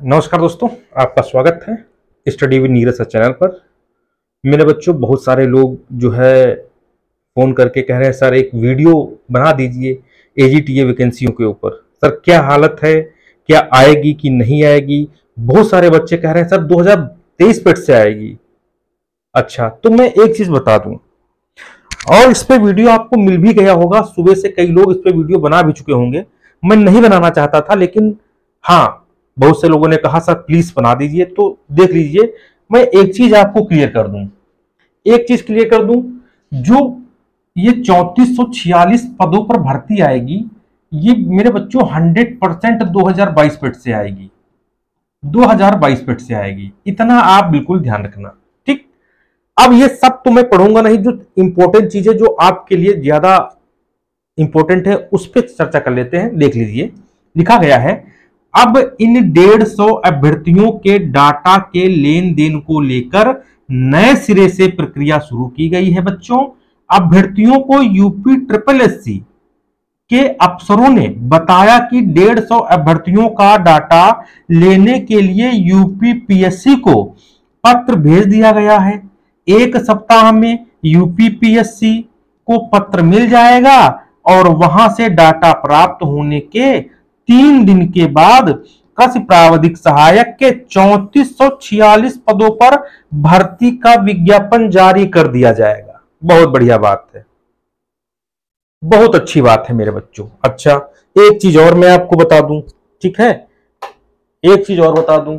नमस्कार दोस्तों, आपका स्वागत है स्टडी विद नीरज चैनल पर। मेरे बच्चों, बहुत सारे लोग जो है फ़ोन करके कह रहे हैं, सर, एक वीडियो बना दीजिए एजीटीए वैकेंसियों के ऊपर। सर, क्या हालत है? क्या आएगी कि नहीं आएगी? बहुत सारे बच्चे कह रहे हैं, सर 2023 पेट से आएगी। अच्छा तो मैं एक चीज़ बता दूँ, और इस पर वीडियो आपको मिल भी गया होगा। सुबह से कई लोग इस पर वीडियो बना भी चुके होंगे। मैं नहीं बनाना चाहता था, लेकिन हाँ बहुत से लोगों ने कहा, सर प्लीज़ बना दीजिए। तो देख लीजिए, मैं एक चीज़ आपको क्लियर कर दूँ। एक चीज़ क्लियर कर दूँ, जो ये चौतीस पदों पर भर्ती आएगी, ये मेरे बच्चों 100 परसेंट दो पेट से आएगी। 2022 पेट से आएगी। इतना आप बिल्कुल ध्यान रखना, ठीक? अब ये सब तो मैं पढ़ूँगा नहीं, जो इंपॉर्टेंट चीज़ें जो आपके लिए ज़्यादा इंपॉर्टेंट है, उस पर चर्चा कर लेते हैं। देख लीजिए, लिखा गया है अब इन डेढ़ सौ अभ्यर्थियों के डाटा के लेन देन को लेकर नए सिरे से प्रक्रिया शुरू की गई है, बच्चों। अभ्यर्थियों को यूपी ट्रिपल एस सी के अफसरों ने बताया कि डेढ़ सौ अभ्यर्थियों का डाटा लेने के लिए यूपी पीएससी को पत्र भेज दिया गया है। एक सप्ताह में यूपी पीएससी को पत्र मिल जाएगा और वहाँ से डाटा प्राप्त होने के तीन दिन के बाद कृषि प्रावधिक सहायक के चौतीस पदों पर भर्ती का विज्ञापन जारी कर दिया जाएगा। बहुत बढ़िया बात है। बहुत अच्छी बात है मेरे बच्चों। अच्छा एक चीज़ और मैं आपको बता दूँ, ठीक है? एक चीज़ और बता दूँ।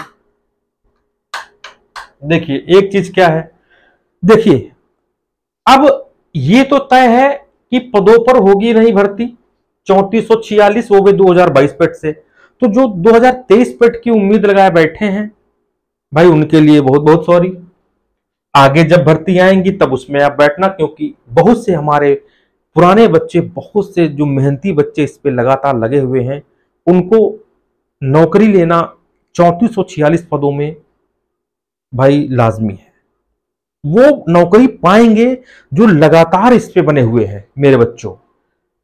देखिए, एक चीज़ क्या है? देखिए, अब ये तो तय है कि पदों पर होगी नहीं भर्ती। चौतीस वो भी 2022 पेट से। तो जो 2023 पेट की उम्मीद लगाए बैठे हैं, भाई उनके लिए बहुत बहुत सॉरी। आगे जब भर्ती आएँगी, तब उसमें आप बैठना, क्योंकि बहुत से हमारे पुराने बच्चे, बहुत से जो मेहनती बच्चे इस पे लगातार लगे हुए हैं, उनको नौकरी लेना चौंतीस पदों में भाई लाजमी है। वो नौकरी पाएँगे जो लगातार इस पे बने हुए हैं, मेरे बच्चों।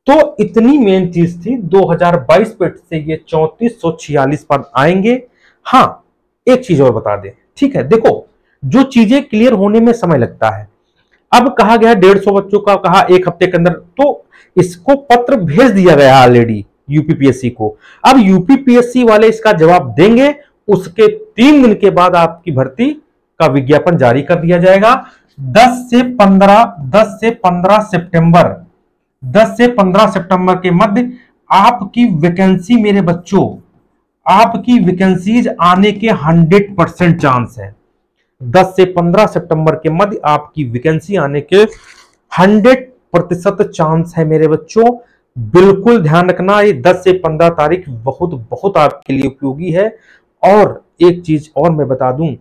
तो इतनी मेन चीज़ थी 2022 पेट से ये चौतीस सौ छियालीस पद आएँगे। हाँ एक चीज़ और बता दें, ठीक है? देखो, जो चीज़ें क्लियर होने में समय लगता है। अब कहा गया डेढ़ सौ बच्चों का, कहा एक हफ़्ते के अंदर तो इसको पत्र भेज दिया गया ऑलरेडी यूपीपीएससी को। अब यूपीपीएससी वाले इसका जवाब देंगे, उसके तीन दिन के बाद आपकी भर्ती का विज्ञापन जारी कर दिया जाएगा। 10 से 15 10 से 15 सितंबर 10 से 15 सितंबर के मध्य आपकी वैकेंसी मेरे बच्चों, आपकी वैकेंसीज आने के 100 परसेंट चांस है। 10 से 15 सितंबर के मध्य आपकी वैकेंसी आने के 100 प्रतिशत चांस है मेरे बच्चों। बिल्कुल ध्यान रखना, ये 10 से 15 तारीख बहुत बहुत आपके लिए उपयोगी है। और एक चीज़ और मैं बता दूँ,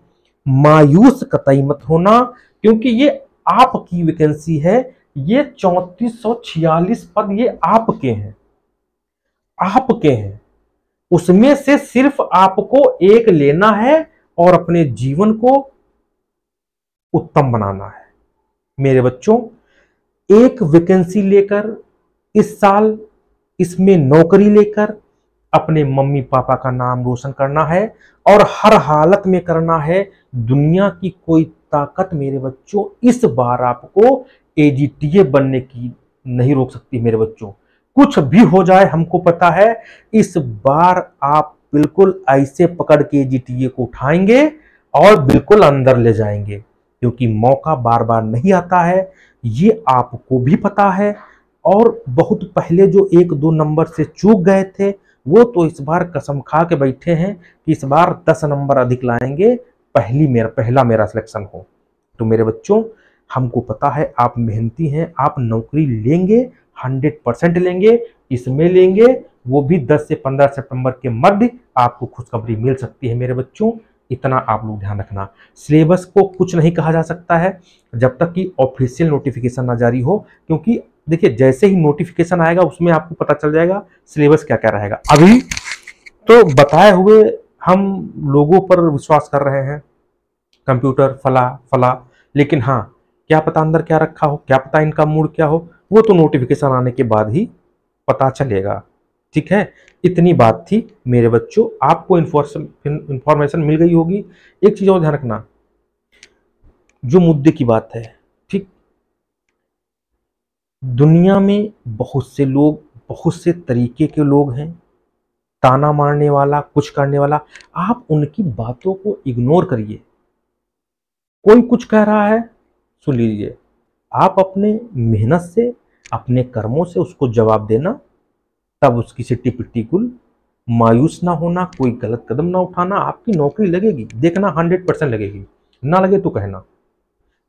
मायूस कतई मत होना, क्योंकि ये आपकी वैकेंसी है ये चौतीस सौ छियालीस पद ये आपके हैं। आपके हैं। उसमें से सिर्फ़ आपको एक लेना है और अपने जीवन को उत्तम बनाना है। मेरे बच्चों, एक वैकेंसी लेकर इस साल इसमें नौकरी लेकर अपने मम्मी पापा का नाम रोशन करना है और हर हालत में करना है। दुनिया की कोई ताकत मेरे बच्चों, इस बार आपको एजीटीए बनने की नहीं रोक सकती मेरे बच्चों। कुछ भी हो जाए, हमको पता है, इस बार आप बिल्कुल ऐसे पकड़ के एजीटीए को उठाएँगे और बिल्कुल अंदर ले जाएँगे, क्योंकि मौका बार बार नहीं आता है। ये आपको भी पता है। और बहुत पहले जो एक दो नंबर से चूक गए थे, वो तो इस बार कसम खा के बैठे हैं कि इस बार दस नंबर अधिक लाएँगे। पहली मेरा, पहला मेरा सिलेक्शन हो। तो मेरे बच्चों हमको पता है, आप मेहनती हैं, आप नौकरी लेंगे, हंड्रेड परसेंट लेंगे, इसमें लेंगे, वो भी 10 से 15 सितंबर के मध्य आपको खुशखबरी मिल सकती है मेरे बच्चों। इतना आप लोग ध्यान रखना। सिलेबस को कुछ नहीं कहा जा सकता है, जब तक कि ऑफिशियल नोटिफिकेशन ना जारी हो, क्योंकि देखिए, जैसे ही नोटिफिकेशन आएगा, उसमें आपको पता चल जाएगा सिलेबस क्या क्या रहेगा। अभी तो बताए हुए हम लोगों पर विश्वास कर रहे हैं, कंप्यूटर फला फला, लेकिन हाँ क्या पता अंदर क्या रखा हो, क्या पता इनका मूड क्या हो, वो तो नोटिफिकेशन आने के बाद ही पता चलेगा। ठीक है? इतनी बात थी मेरे बच्चों। आपको इंफॉर्मेशन मिल गई होगी। एक चीज़ और ध्यान रखना। जो मुद्दे की बात है, ठीक? दुनिया में बहुत से लोग, बहुत से तरीके के लोग हैं। ताना मारने वाला, कुछ करने वाला, आप उनकी बातों को इग्नोर करिए। कोई कुछ कह रहा है सुन लीजिए, आप अपने मेहनत से, अपने कर्मों से उसको जवाब देना, तब उसकी सिट्टी पिट्टी कुल मायूस ना होना, कोई गलत कदम ना उठाना, आपकी नौकरी लगेगी, देखना हंड्रेड परसेंट लगेगी। ना लगे तो कहना,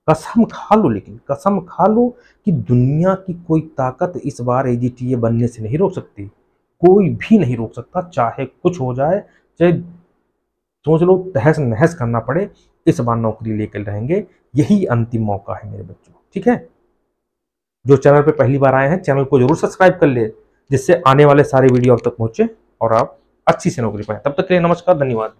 कसम खा लो लेकिन, कसम खा लो कि दुनिया की कोई ताकत इस बार एजीटीए बनने से नहीं रोक सकती। कोई भी नहीं रोक सकता, चाहे कुछ हो जाए, चाहे सोच लो तहस नहस करना पड़े, इस बार नौकरी लेकर रहेंगे यही अंतिम मौका है मेरे बच्चों, ठीक है? जो चैनल पे पहली बार आए हैं, चैनल को ज़रूर सब्सक्राइब कर ले, जिससे आने वाले सारे वीडियो अब तक पहुँचे और आप अच्छी से नौकरी पाए। तब तक के लिए नमस्कार, धन्यवाद।